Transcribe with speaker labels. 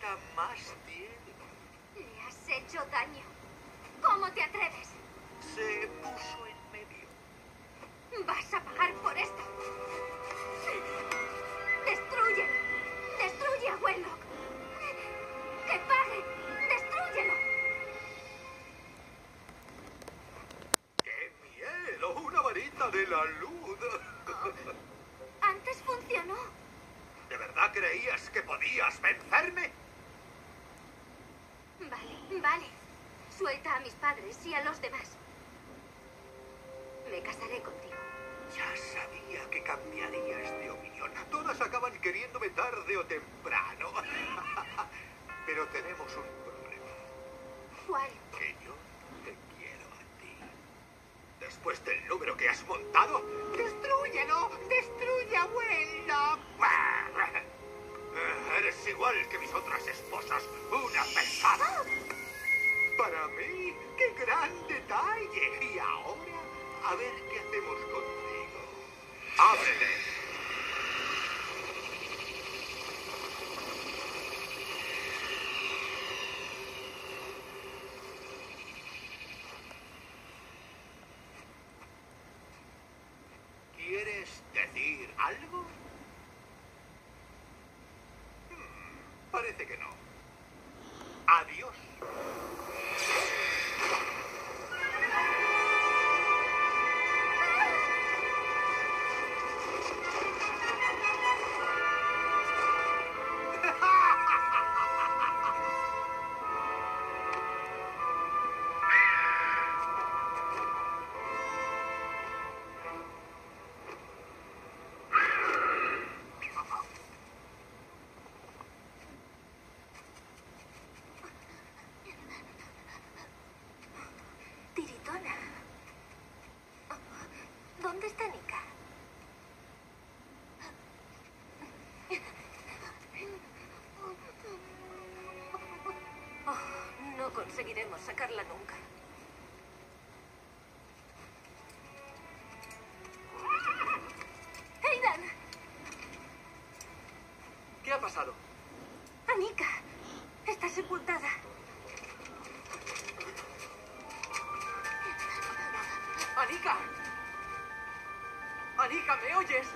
Speaker 1: jamás tiene.
Speaker 2: Le has hecho daño. ¿Cómo te atreves?
Speaker 1: Se puso en medio.
Speaker 2: Vas a pagar por esto. Destrúyelo. Destruye a Wenlock. Que pague. Destrúyelo.
Speaker 1: ¡Qué miedo! ¡Una varita de la luz!
Speaker 2: Antes funcionó.
Speaker 1: ¿De verdad creías que podías vencerme?
Speaker 2: Vale, vale. Suelta a mis padres y a los demás. Me casaré contigo.
Speaker 1: Ya sabía que cambiarías de opinión. Todas acaban queriéndome tarde o temprano. Pero tenemos un problema.
Speaker 2: ¿Cuál?
Speaker 1: Que yo te quiero a ti. Después del número que has montado, ¡destrúyelo! ¡Destruye Mí, qué gran detalle. Y ahora, a ver qué hacemos contigo. ¡Ábrele! ¿Quieres decir algo? Hmm, parece que no. Adiós.
Speaker 2: Conseguiremos sacarla nunca. ¡Aidan!
Speaker 3: ¿Qué ha pasado?
Speaker 2: Anika está sepultada.
Speaker 3: ¡Anika! ¡Anika, ¿me oyes?